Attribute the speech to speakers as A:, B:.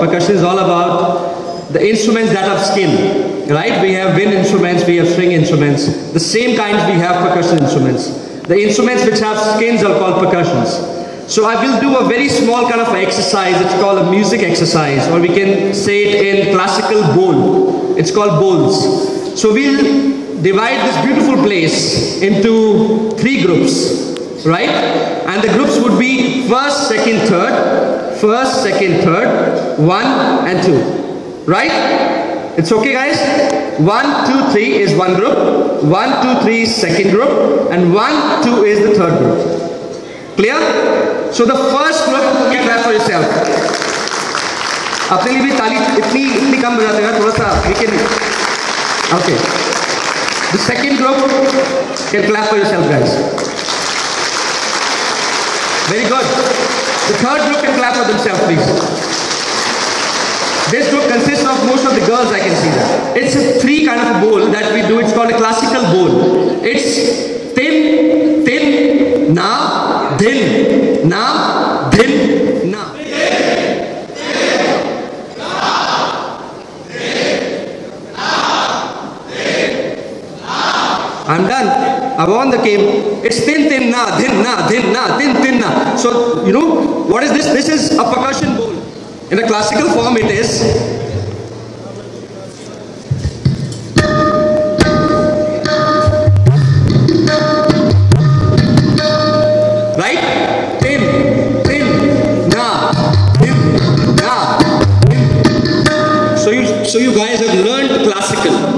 A: percussion? Is all about the instruments that have skin, right? We have wind instruments, we have string instruments. The same kinds we have percussion instruments. The instruments which have skins are called percussions. So I will do a very small kind of exercise. It's called a music exercise, or we can say it in classical bol. It's called bols. So we'll divide this beautiful place into three groups, right? And the groups would be first, second, third, first, second, third, one and two, right? It's okay, guys? One, two, three is one group. One, two, three is second group, and one, two is the third group. Clear? So the first group, you clap for yourself. अपने लिए भी ताली इतनी इतनी कम बजाते हैं थोड़ा सा we can okay the second group can clap for yourself guys very good the third group can clap for themselves please It's thin thin na din na din na I'm done. I won the game. It's tin tin na, din na, din na, tin tin na. So, you know, what is this? This is a percussion bowl. In a classical form, it is So you guys have learned classical.